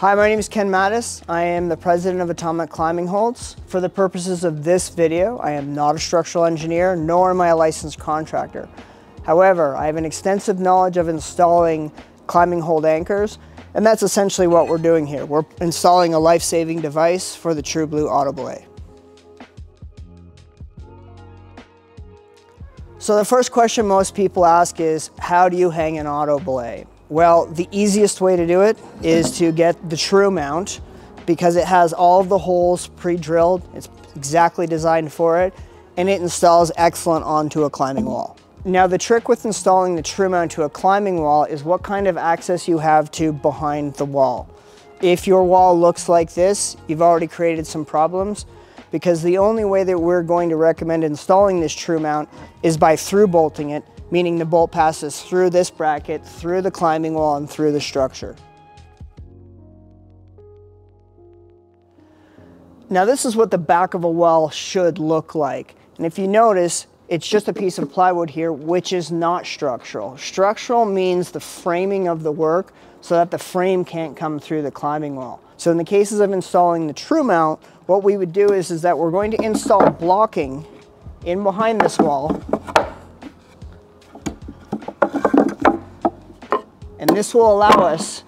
Hi, my name is Ken Matys. I am the president of Atomik Climbing Holds. For the purposes of this video, I am not a structural engineer, nor am I a licensed contractor. However, I have an extensive knowledge of installing climbing hold anchors, and that's essentially what we're doing here. We're installing a life-saving device for the TruBlue Auto So the first question most people ask is, how do you hang an auto? Well, the easiest way to do it is to get the Tru-Mount because it has all the holes pre-drilled. It's exactly designed for it and it installs excellent onto a climbing wall. Now the trick with installing the Tru-Mount to a climbing wall is what kind of access you have to behind the wall. If your wall looks like this, you've already created some problems because the only way that we're going to recommend installing this Tru-Mount is by through bolting it meaning the bolt passes through this bracket, through the climbing wall, and through the structure. Now this is what the back of a well should look like. And if you notice, it's just a piece of plywood here, which is not structural. Structural means the framing of the work so that the frame can't come through the climbing wall. So in the cases of installing the Tru-Mount, what we would do is, is that we're going to install blocking in behind this wall And this will allow us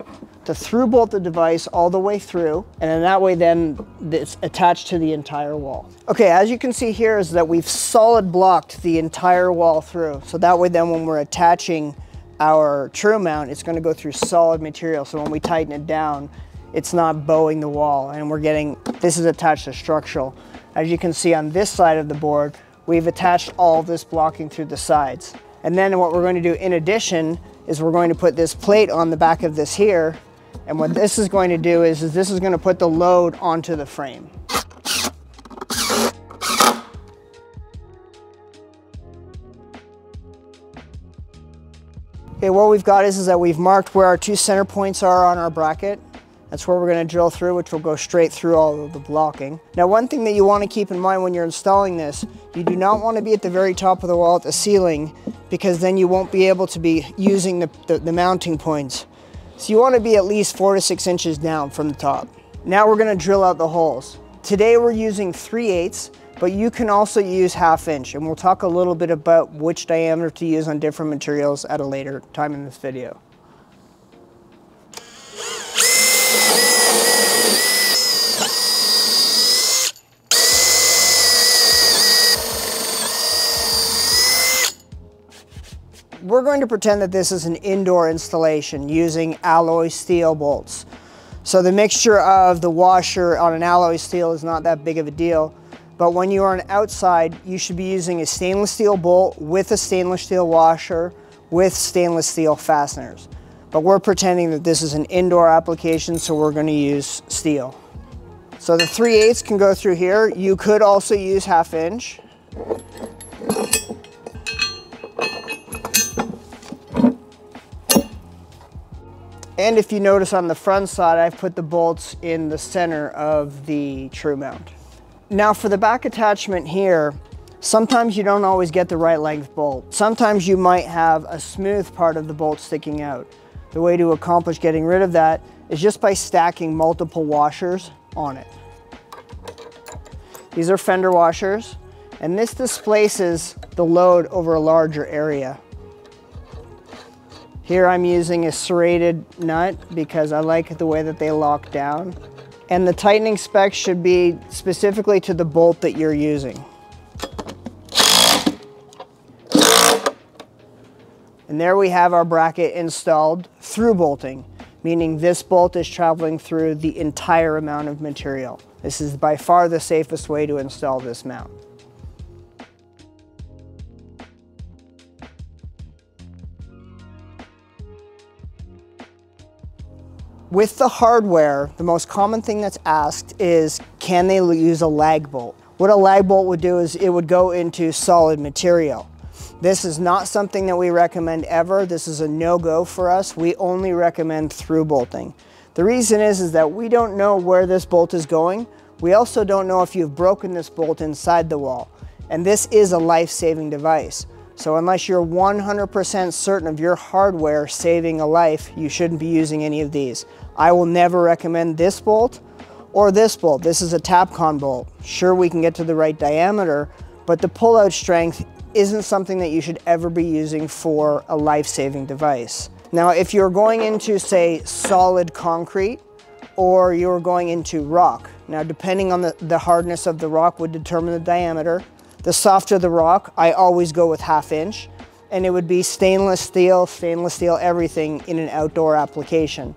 to through bolt the device all the way through and in that way then it's attached to the entire wall. Okay, as you can see here is that we've solid blocked the entire wall through. So that way then when we're attaching our Tru-Mount, it's gonna go through solid material. So when we tighten it down, it's not bowing the wall and we're getting, this is attached to structural. As you can see on this side of the board, we've attached all this blocking through the sides. And then what we're going to do in addition is we're going to put this plate on the back of this here. And what this is going to do is, is this is going to put the load onto the frame. Okay, what we've got is, is that we've marked where our two center points are on our bracket. That's where we're gonna drill through, which will go straight through all of the blocking. Now, one thing that you wanna keep in mind when you're installing this, you do not wanna be at the very top of the wall at the ceiling because then you won't be able to be using the, the, the mounting points. So you wanna be at least four to six inches down from the top. Now we're gonna drill out the holes. Today we're using 3 eighths, but you can also use half inch and we'll talk a little bit about which diameter to use on different materials at a later time in this video. We're going to pretend that this is an indoor installation using alloy steel bolts. So the mixture of the washer on an alloy steel is not that big of a deal. But when you are on outside, you should be using a stainless steel bolt with a stainless steel washer with stainless steel fasteners. But we're pretending that this is an indoor application, so we're gonna use steel. So the 3 8 can go through here. You could also use half inch. And if you notice on the front side, I've put the bolts in the center of the Tru-Mount. Now for the back attachment here, sometimes you don't always get the right length bolt. Sometimes you might have a smooth part of the bolt sticking out. The way to accomplish getting rid of that is just by stacking multiple washers on it. These are fender washers, and this displaces the load over a larger area. Here I'm using a serrated nut because I like the way that they lock down. And the tightening specs should be specifically to the bolt that you're using. And there we have our bracket installed through bolting, meaning this bolt is traveling through the entire amount of material. This is by far the safest way to install this mount. With the hardware, the most common thing that's asked is, can they use a lag bolt? What a lag bolt would do is it would go into solid material. This is not something that we recommend ever. This is a no-go for us. We only recommend through bolting. The reason is, is that we don't know where this bolt is going. We also don't know if you've broken this bolt inside the wall. And this is a life-saving device. So unless you're 100% certain of your hardware saving a life, you shouldn't be using any of these. I will never recommend this bolt or this bolt. This is a Tapcon bolt. Sure, we can get to the right diameter, but the pullout strength isn't something that you should ever be using for a life-saving device. Now, if you're going into, say, solid concrete, or you're going into rock. Now, depending on the, the hardness of the rock would determine the diameter. The softer the rock, I always go with half inch, and it would be stainless steel, stainless steel, everything in an outdoor application.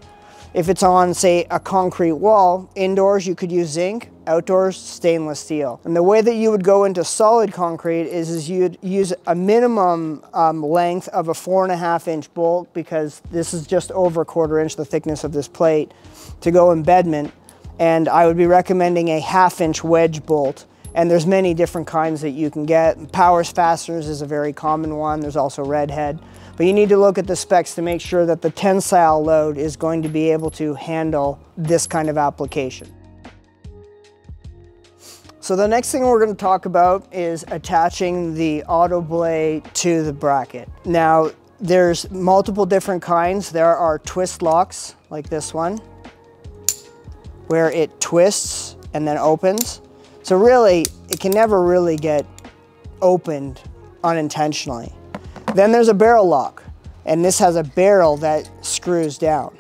If it's on, say, a concrete wall, indoors you could use zinc, outdoors stainless steel. And the way that you would go into solid concrete is, is you'd use a minimum um, length of a four and a half inch bolt because this is just over a quarter inch the thickness of this plate to go embedment. And I would be recommending a half inch wedge bolt. And there's many different kinds that you can get. Powers Fasteners is a very common one. There's also Redhead. But you need to look at the specs to make sure that the tensile load is going to be able to handle this kind of application. So the next thing we're going to talk about is attaching the auto belay to the bracket. Now there's multiple different kinds. There are twist locks like this one where it twists and then opens. So really it can never really get opened unintentionally. Then there's a barrel lock, and this has a barrel that screws down.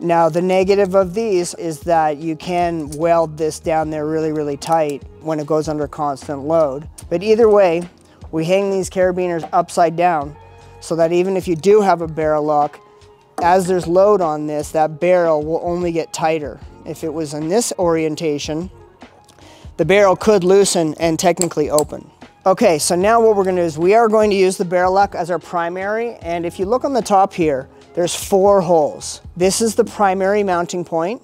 Now the negative of these is that you can weld this down there really, really tight when it goes under constant load. But either way, we hang these carabiners upside down so that even if you do have a barrel lock, as there's load on this, that barrel will only get tighter. If it was in this orientation, the barrel could loosen and technically open. Okay, so now what we're gonna do is we are going to use the barrel lock as our primary, and if you look on the top here, there's four holes. This is the primary mounting point.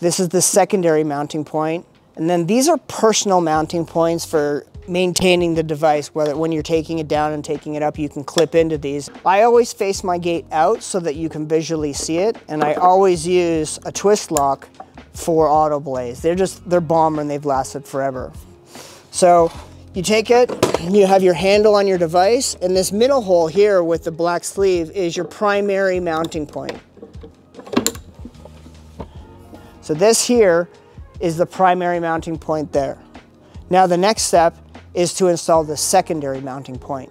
This is the secondary mounting point, and then these are personal mounting points for maintaining the device, whether when you're taking it down and taking it up, you can clip into these. I always face my gate out so that you can visually see it, and I always use a twist lock for auto belays. They're just, they're bomber and they've lasted forever. So you take it, you have your handle on your device, and this middle hole here with the black sleeve is your primary mounting point. So this here is the primary mounting point there. Now the next step is to install the secondary mounting point.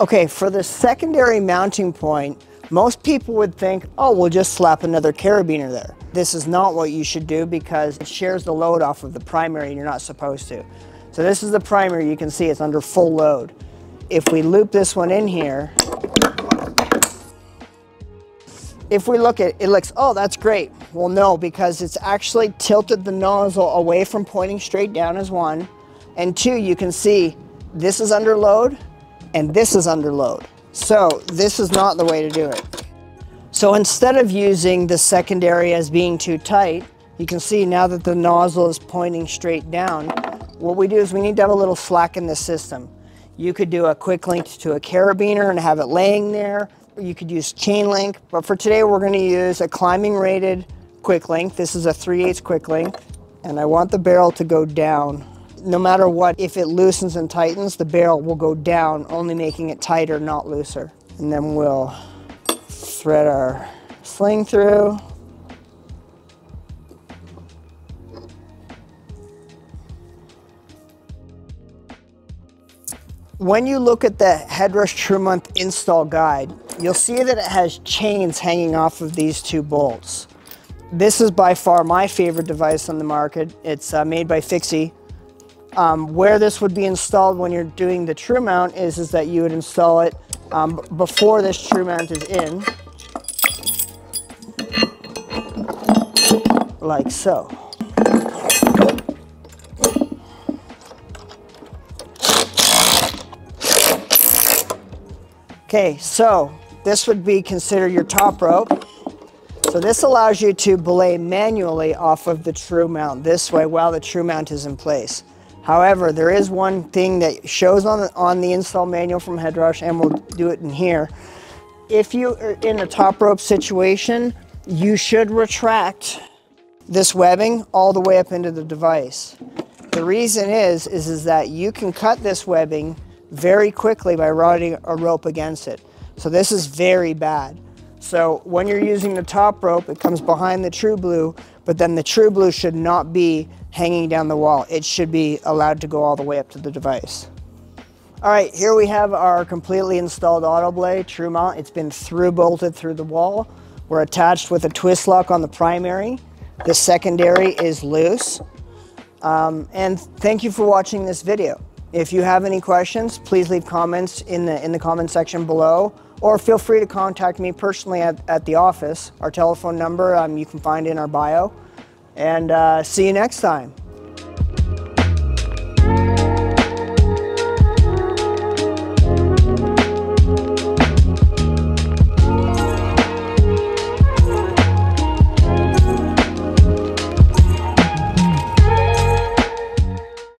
Okay, for the secondary mounting point, most people would think, oh, we'll just slap another carabiner there. This is not what you should do because it shares the load off of the primary and you're not supposed to. So this is the primary, you can see it's under full load. If we loop this one in here, if we look at it, it looks, oh, that's great. Well, no, because it's actually tilted the nozzle away from pointing straight down as one. And two, you can see this is under load and this is under load. So this is not the way to do it. So instead of using the secondary as being too tight, you can see now that the nozzle is pointing straight down, what we do is we need to have a little slack in the system. You could do a quick link to a carabiner and have it laying there. You could use chain link, but for today we're gonna use a climbing rated quick link. This is a 3 8 quick link, and I want the barrel to go down. No matter what, if it loosens and tightens, the barrel will go down, only making it tighter, not looser. And then we'll thread our sling through. When you look at the Headrush Tru-Mount install guide, you'll see that it has chains hanging off of these two bolts. This is by far my favorite device on the market. It's uh, made by Fixe. Um, where this would be installed when you're doing the Tru-Mount is, is that you would install it um, before this Tru-Mount is in, like so. Okay, so this would be considered your top rope. So this allows you to belay manually off of the Tru-Mount this way while the Tru-Mount is in place. However, there is one thing that shows on the, on the install manual from Headrush, and we'll do it in here. If you are in a top rope situation, you should retract this webbing all the way up into the device. The reason is, is, is that you can cut this webbing very quickly by running a rope against it. So this is very bad. So when you're using the top rope, it comes behind the TruBlue, but then the TruBlue should not be hanging down the wall. It should be allowed to go all the way up to the device. All right, here we have our completely installed auto belay true mount. It's been through bolted through the wall. We're attached with a twist lock on the primary. The secondary is loose. Um, and thank you for watching this video. If you have any questions, please leave comments in the, in the comment section below or feel free to contact me personally at, at the office. Our telephone number um, you can find in our bio. And uh, see you next time.